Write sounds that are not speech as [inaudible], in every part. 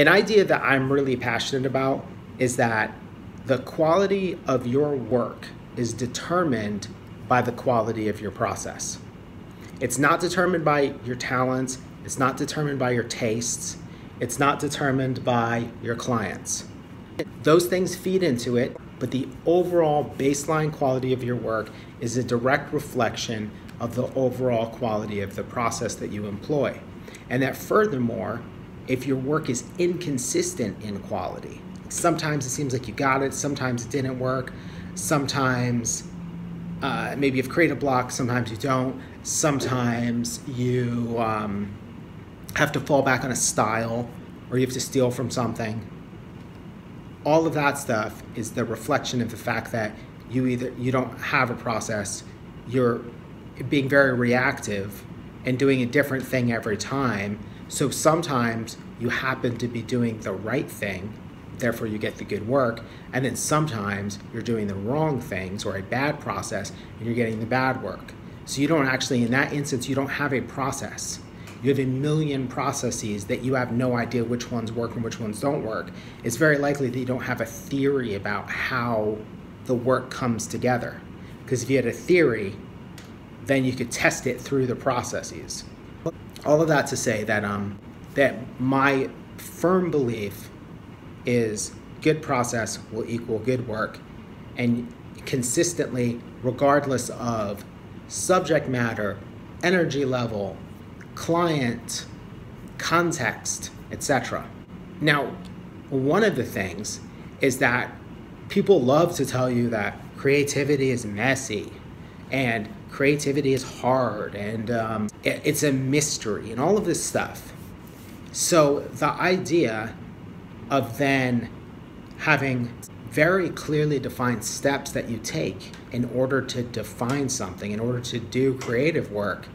An idea that I'm really passionate about is that the quality of your work is determined by the quality of your process. It's not determined by your talents, it's not determined by your tastes, it's not determined by your clients. Those things feed into it, but the overall baseline quality of your work is a direct reflection of the overall quality of the process that you employ. And that furthermore, if your work is inconsistent in quality, sometimes it seems like you got it, sometimes it didn't work, sometimes uh, maybe you have creative block, sometimes you don't, sometimes you um, have to fall back on a style or you have to steal from something. All of that stuff is the reflection of the fact that you either you don't have a process, you're being very reactive and doing a different thing every time. So sometimes you happen to be doing the right thing, therefore you get the good work, and then sometimes you're doing the wrong things or a bad process and you're getting the bad work. So you don't actually, in that instance, you don't have a process. You have a million processes that you have no idea which ones work and which ones don't work. It's very likely that you don't have a theory about how the work comes together. Because if you had a theory, then you could test it through the processes. All of that to say that um, that my firm belief is good process will equal good work, and consistently, regardless of subject matter, energy level, client, context, etc. Now, one of the things is that people love to tell you that creativity is messy and creativity is hard and um, it, it's a mystery and all of this stuff. So the idea of then having very clearly defined steps that you take in order to define something, in order to do creative work,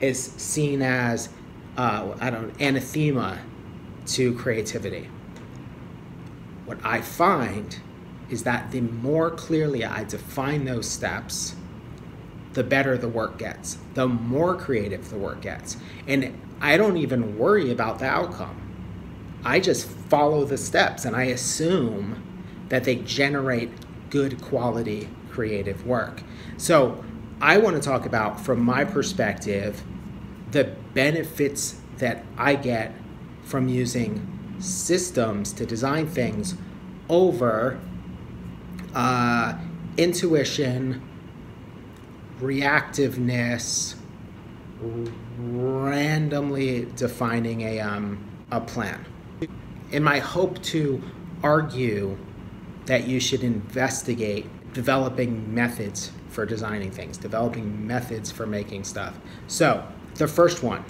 is seen as uh, I don't anathema to creativity. What I find is that the more clearly I define those steps, the better the work gets, the more creative the work gets. And I don't even worry about the outcome. I just follow the steps and I assume that they generate good quality creative work. So I want to talk about, from my perspective, the benefits that I get from using systems to design things over uh, intuition, reactiveness, randomly defining a, um, a plan. In my hope to argue that you should investigate developing methods for designing things, developing methods for making stuff. So, the first one,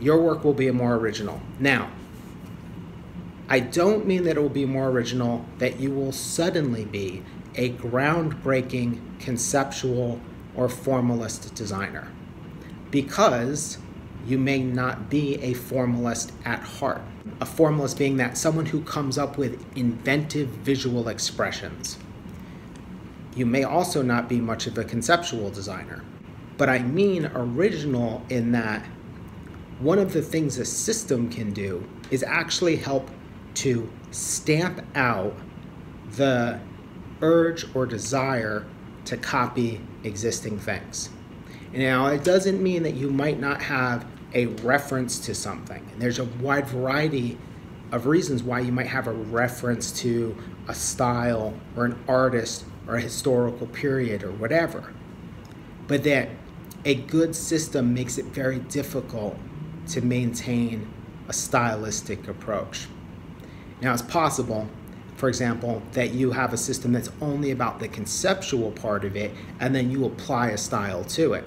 your work will be more original. Now, I don't mean that it will be more original, that you will suddenly be a groundbreaking conceptual or formalist designer, because you may not be a formalist at heart. A formalist being that someone who comes up with inventive visual expressions. You may also not be much of a conceptual designer. But I mean original in that one of the things a system can do is actually help to stamp out the urge or desire to copy existing things. Now, it doesn't mean that you might not have a reference to something. And there's a wide variety of reasons why you might have a reference to a style or an artist or a historical period or whatever. But that a good system makes it very difficult to maintain a stylistic approach. Now, it's possible, for example, that you have a system that's only about the conceptual part of it and then you apply a style to it.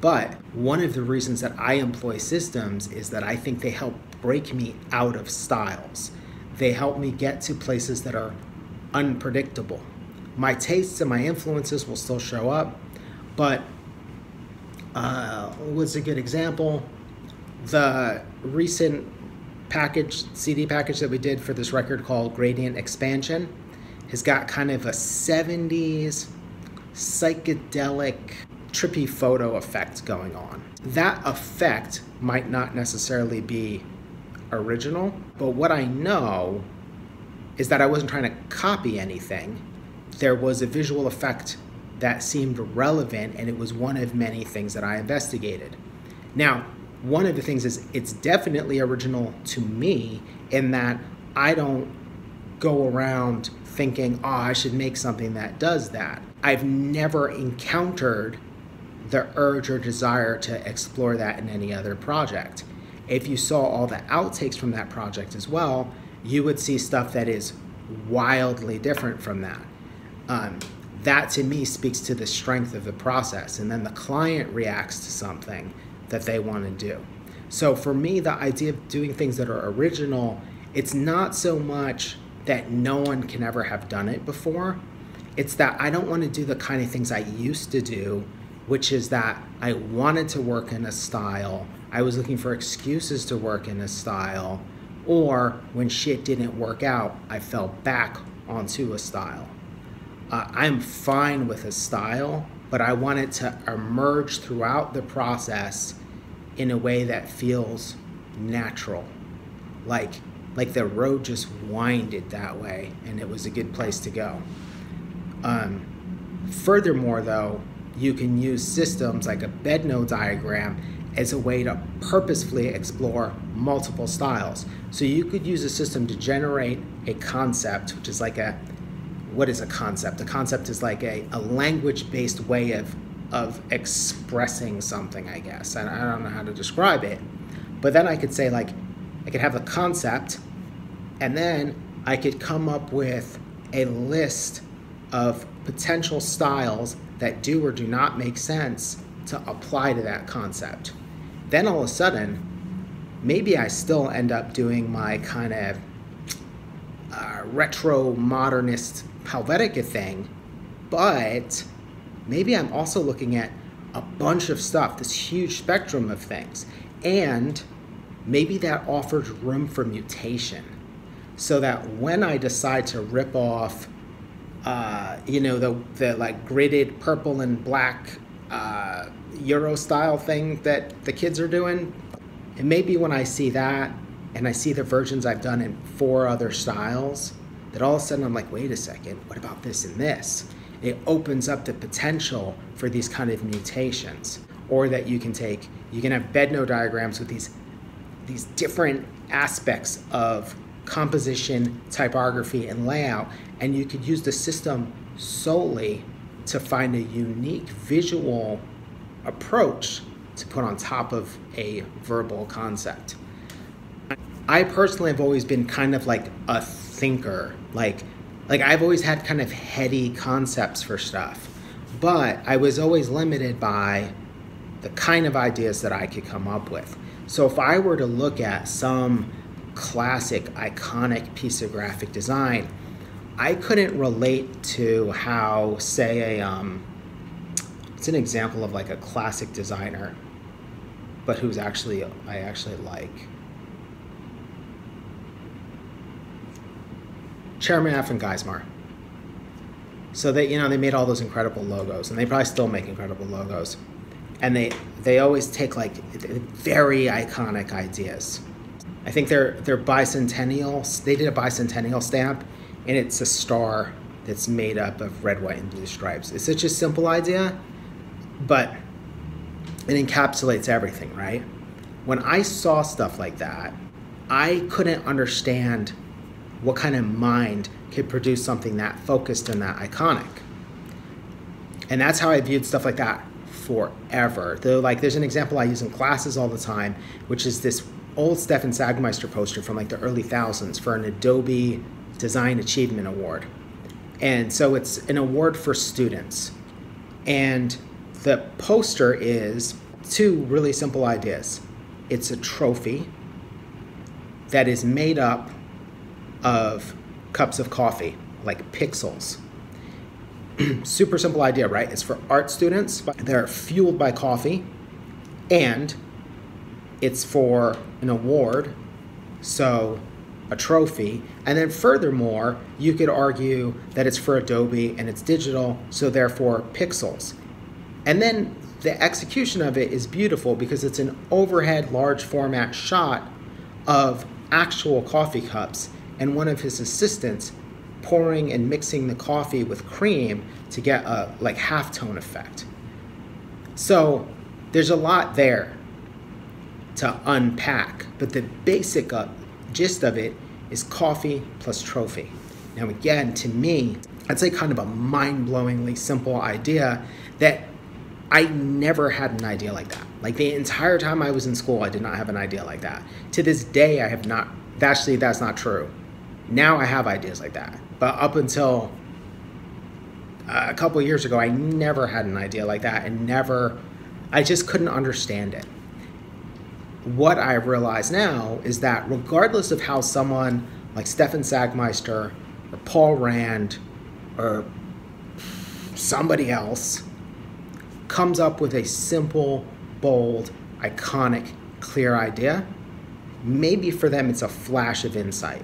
But one of the reasons that I employ systems is that I think they help break me out of styles. They help me get to places that are unpredictable. My tastes and my influences will still show up, but uh, what's a good example? The recent package, CD package that we did for this record called Gradient Expansion has got kind of a 70s psychedelic trippy photo effect going on. That effect might not necessarily be original. But what I know is that I wasn't trying to copy anything. There was a visual effect that seemed relevant, and it was one of many things that I investigated. Now, one of the things is it's definitely original to me in that I don't go around thinking, oh, I should make something that does that. I've never encountered the urge or desire to explore that in any other project. If you saw all the outtakes from that project as well, you would see stuff that is wildly different from that. Um, that to me speaks to the strength of the process. And then the client reacts to something that they want to do. So for me, the idea of doing things that are original, it's not so much that no one can ever have done it before. It's that I don't want to do the kind of things I used to do, which is that I wanted to work in a style. I was looking for excuses to work in a style. Or when shit didn't work out, I fell back onto a style. Uh, I'm fine with a style, but I want it to emerge throughout the process in a way that feels natural. Like like the road just winded that way and it was a good place to go. Um, furthermore, though, you can use systems like a bed Bedno diagram as a way to purposefully explore multiple styles. So you could use a system to generate a concept, which is like a what is a concept? A concept is like a, a language based way of, of expressing something, I guess. And I don't know how to describe it. But then I could say, like, I could have a concept, and then I could come up with a list of potential styles that do or do not make sense to apply to that concept. Then all of a sudden, maybe I still end up doing my kind of uh, retro modernist Helvetica thing, but maybe I'm also looking at a bunch of stuff, this huge spectrum of things. And maybe that offers room for mutation so that when I decide to rip off, uh, you know, the, the like gridded purple and black uh, Euro style thing that the kids are doing, and maybe when I see that and I see the versions I've done in four other styles, that all of a sudden I'm like, wait a second, what about this and this? It opens up the potential for these kind of mutations. Or that you can take, you can have bed Bedno diagrams with these, these different aspects of composition, typography, and layout, and you could use the system solely to find a unique visual approach to put on top of a verbal concept. I personally have always been kind of like a thinker. Like like I've always had kind of heady concepts for stuff. But I was always limited by the kind of ideas that I could come up with. So if I were to look at some classic iconic piece of graphic design, I couldn't relate to how say a um, it's an example of like a classic designer but who's actually I actually like Chermayeff and Geismar. So they, you know, they made all those incredible logos, and they probably still make incredible logos. And they they always take like very iconic ideas. I think their their bicentennial they did a bicentennial stamp, and it's a star that's made up of red, white, and blue stripes. It's such a simple idea, but it encapsulates everything, right? When I saw stuff like that, I couldn't understand what kind of mind could produce something that focused and that iconic. And that's how I viewed stuff like that forever. Though, like, there's an example I use in classes all the time, which is this old Stefan Sagmeister poster from like the early thousands for an Adobe Design Achievement Award. And so it's an award for students. And the poster is two really simple ideas it's a trophy that is made up of cups of coffee, like pixels. [clears throat] Super simple idea, right? It's for art students. They're fueled by coffee, and it's for an award, so a trophy. And then, furthermore, you could argue that it's for Adobe and it's digital, so therefore pixels. And then the execution of it is beautiful because it's an overhead large format shot of actual coffee cups and one of his assistants pouring and mixing the coffee with cream to get a like half tone effect. So there's a lot there to unpack, but the basic gist of it is coffee plus trophy. Now, again, to me, that's like kind of a mind blowingly simple idea that I never had an idea like that. Like the entire time I was in school, I did not have an idea like that. To this day, I have not. Actually, that's not true. Now I have ideas like that. But up until uh, a couple years ago, I never had an idea like that and never, I just couldn't understand it. What I realize now is that regardless of how someone like Stefan Sagmeister or Paul Rand or somebody else comes up with a simple, bold, iconic, clear idea, maybe for them it's a flash of insight.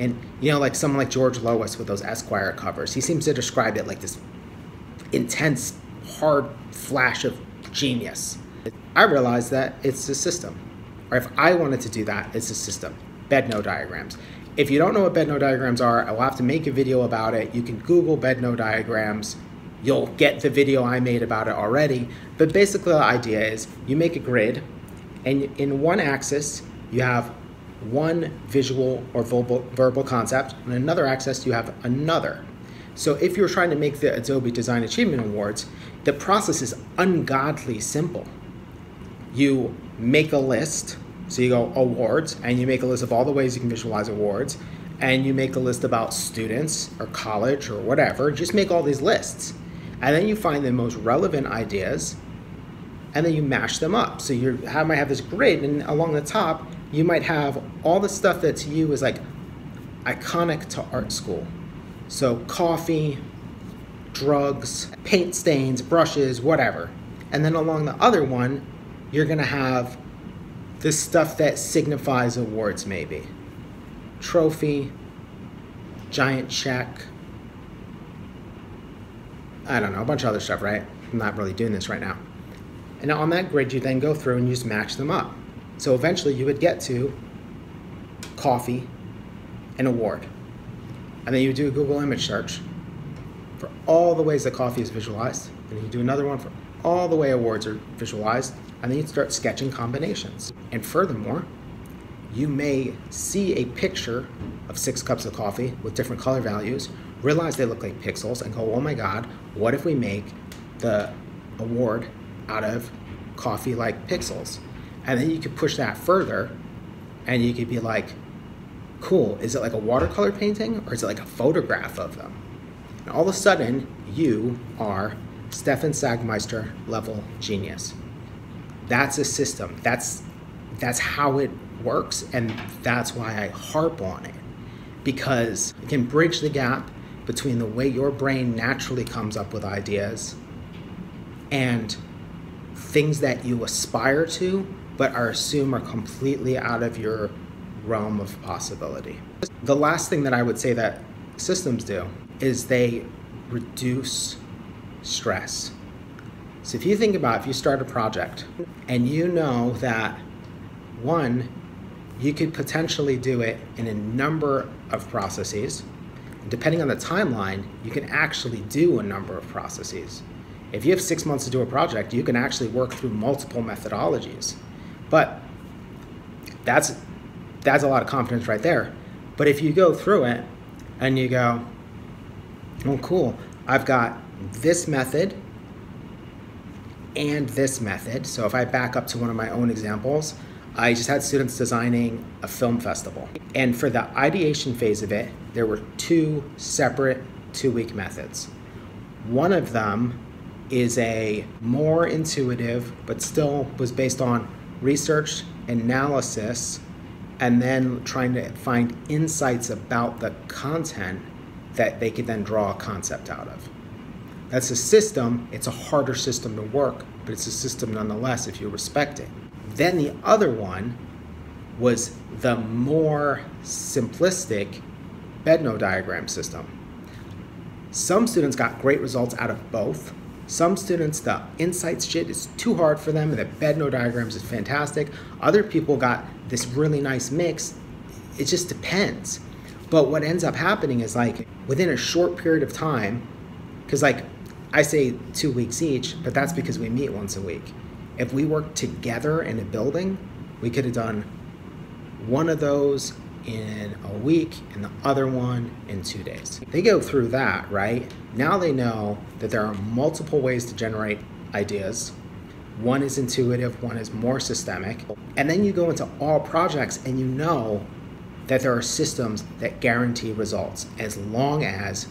And you know, like someone like George Lois with those Esquire covers, he seems to describe it like this intense, hard flash of genius. I realize that it's a system. Or if I wanted to do that, it's a system. Bedno diagrams. If you don't know what Bedno diagrams are, I will have to make a video about it. You can Google Bedno diagrams. You'll get the video I made about it already. But basically the idea is you make a grid and in one axis you have one visual or verbal, concept, and another axis you have another. So if you're trying to make the Adobe Design Achievement Awards, the process is ungodly simple. You make a list, so you go awards, and you make a list of all the ways you can visualize awards, and you make a list about students or college or whatever. Just make all these lists. And then you find the most relevant ideas, and then you mash them up. So you might have this grid, and along the top, you might have all the stuff that to you is like iconic to art school. So coffee, drugs, paint stains, brushes, whatever. And then along the other one, you're gonna have the stuff that signifies awards maybe. Trophy, giant check, I don't know, a bunch of other stuff, right? I'm not really doing this right now. And on that grid, you then go through and you just match them up. So eventually you would get to coffee and award. And then you do a Google image search for all the ways that coffee is visualized. And you do another one for all the way awards are visualized. And then you start sketching combinations. And furthermore, you may see a picture of six cups of coffee with different color values, realize they look like pixels, and go, oh my God, what if we make the award out of coffee like pixels? And then you could push that further and you could be like, cool, is it like a watercolor painting or is it like a photograph of them? And all of a sudden, you are Stefan Sagmeister level genius. That's a system. That's that's how it works, and that's why I harp on it. Because it can bridge the gap between the way your brain naturally comes up with ideas and things that you aspire to but are assume are completely out of your realm of possibility. The last thing that I would say that systems do is they reduce stress. So if you think about if you start a project and you know that one, you could potentially do it in a number of processes. Depending on the timeline, you can actually do a number of processes. If you have six months to do a project, you can actually work through multiple methodologies. But that's that's a lot of confidence right there. But if you go through it and you go, oh cool, I've got this method and this method. So if I back up to one of my own examples, I just had students designing a film festival. And for the ideation phase of it, there were two separate two week methods. One of them is a more intuitive, but still was based on research, analysis, and then trying to find insights about the content that they could then draw a concept out of. That's a system, it's a harder system to work, but it's a system nonetheless if you respect it. Then the other one was the more simplistic Bedno diagram system. Some students got great results out of both, some students, the insights shit is too hard for them, and the Bedno diagrams is fantastic. Other people got this really nice mix, it just depends. But what ends up happening is like within a short period of time, because like I say two weeks each, but that's because we meet once a week. If we worked together in a building, we could have done one of those in a week and the other one in two days. They go through that, right? Now they know that there are multiple ways to generate ideas. One is intuitive, one is more systemic. And then you go into all projects and you know that there are systems that guarantee results as long as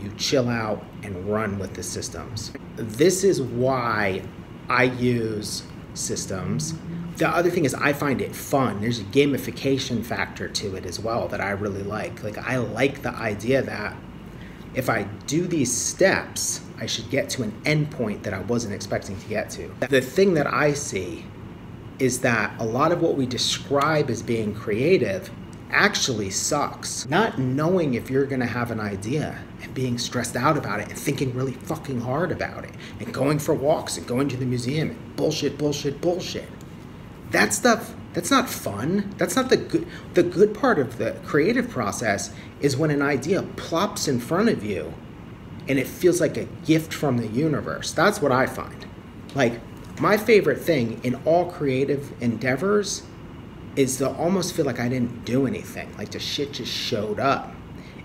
you chill out and run with the systems. This is why I use systems the other thing is I find it fun. There's a gamification factor to it as well that I really like. Like I like the idea that if I do these steps, I should get to an endpoint that I wasn't expecting to get to. The thing that I see is that a lot of what we describe as being creative actually sucks. Not knowing if you're gonna have an idea and being stressed out about it and thinking really fucking hard about it and going for walks and going to the museum and bullshit, bullshit, bullshit that stuff that's not fun. That's not the good the good part of the creative process is when an idea plops in front of you and it feels like a gift from the universe. That's what i find. Like my favorite thing in all creative endeavors is to almost feel like i didn't do anything. Like the shit just showed up.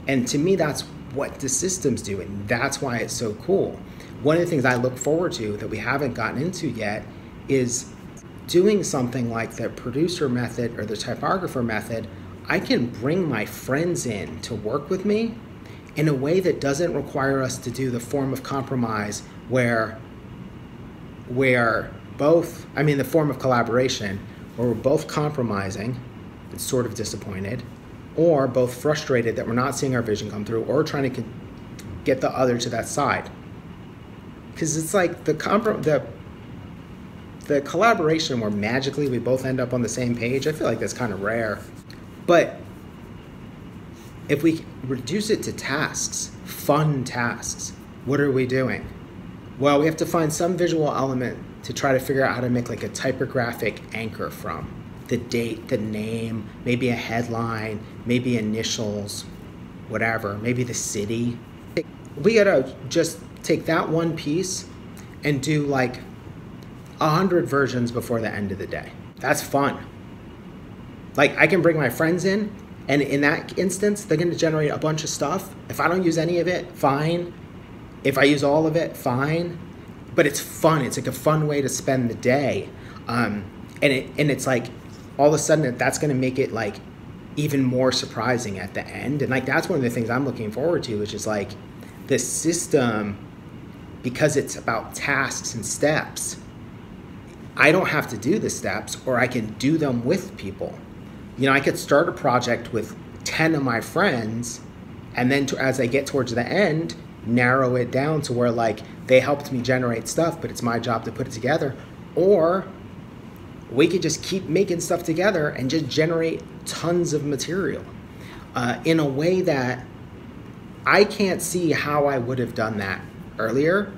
And to me that's what the systems do and that's why it's so cool. One of the things i look forward to that we haven't gotten into yet is doing something like the producer method or the typographer method, I can bring my friends in to work with me in a way that doesn't require us to do the form of compromise where where both I mean the form of collaboration where we're both compromising and sort of disappointed or both frustrated that we're not seeing our vision come through or trying to get the other to that side. Because it's like the comprom- the the collaboration where magically we both end up on the same page, I feel like that's kind of rare. But if we reduce it to tasks, fun tasks, what are we doing? Well, we have to find some visual element to try to figure out how to make like a typographic anchor from. The date, the name, maybe a headline, maybe initials, whatever, maybe the city. We gotta just take that one piece and do like 100 versions before the end of the day. That's fun. Like, I can bring my friends in, and in that instance, they're going to generate a bunch of stuff. If I don't use any of it, fine. If I use all of it, fine. But it's fun. It's like a fun way to spend the day. Um, and it and it's like all of a sudden that's going to make it like even more surprising at the end. And like that's one of the things I'm looking forward to, which is like the system because it's about tasks and steps I don't have to do the steps or I can do them with people. You know, I could start a project with 10 of my friends and then to, as I get towards the end, narrow it down to where like they helped me generate stuff, but it's my job to put it together. Or we could just keep making stuff together and just generate tons of material uh, in a way that I can't see how I would have done that earlier.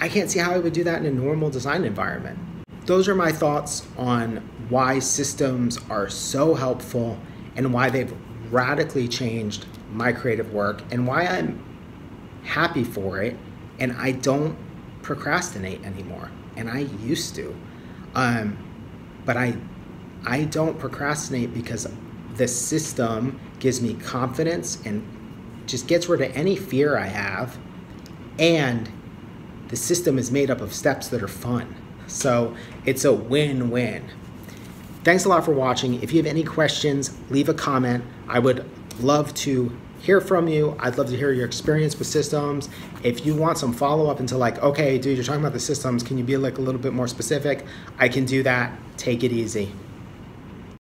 I can't see how I would do that in a normal design environment those are my thoughts on why systems are so helpful and why they've radically changed my creative work and why I'm happy for it and I don't procrastinate anymore. And I used to. Um, but I I don't procrastinate because the system gives me confidence and just gets rid of any fear I have. And the system is made up of steps that are fun. So it's a win win. Thanks a lot for watching. If you have any questions, leave a comment. I would love to hear from you. I'd love to hear your experience with systems. If you want some follow up into like, okay, dude, you're talking about the systems, can you be like a little bit more specific? I can do that. Take it easy.